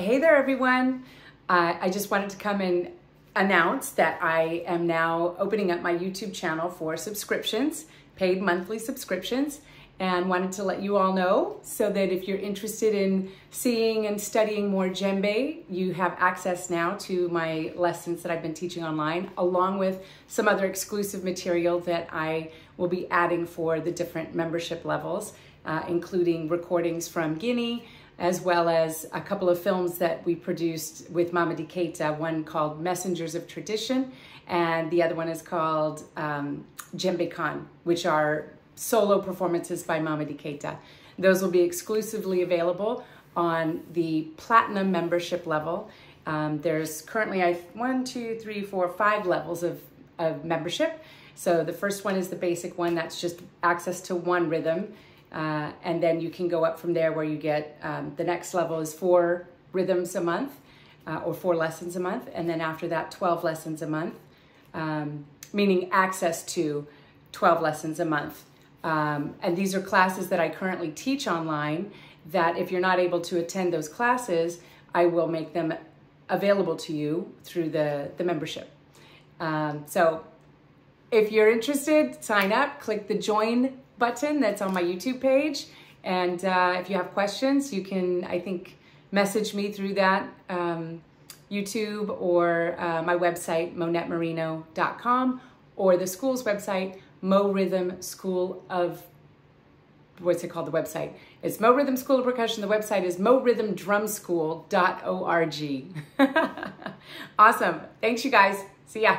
Hey there, everyone. Uh, I just wanted to come and announce that I am now opening up my YouTube channel for subscriptions, paid monthly subscriptions, and wanted to let you all know so that if you're interested in seeing and studying more djembe, you have access now to my lessons that I've been teaching online, along with some other exclusive material that I will be adding for the different membership levels, uh, including recordings from Guinea, as well as a couple of films that we produced with Mamady Keita, one called Messengers of Tradition, and the other one is called um, Djembekan, which are solo performances by Mamady Keita. Those will be exclusively available on the platinum membership level. Um, there's currently I, one, two, three, four, five levels of, of membership. So the first one is the basic one, that's just access to one rhythm. Uh, and then you can go up from there where you get um, the next level is four rhythms a month uh, or four lessons a month. And then after that, 12 lessons a month, um, meaning access to 12 lessons a month. Um, and these are classes that I currently teach online that if you're not able to attend those classes, I will make them available to you through the, the membership. Um, so if you're interested, sign up, click the join button that's on my YouTube page. And uh, if you have questions, you can, I think, message me through that um, YouTube or uh, my website, monettemarino.com, or the school's website, Mo Rhythm School of, what's it called, the website? It's Mo Rhythm School of Percussion. The website is morhythmdrumschool.org. awesome. Thanks, you guys. See ya.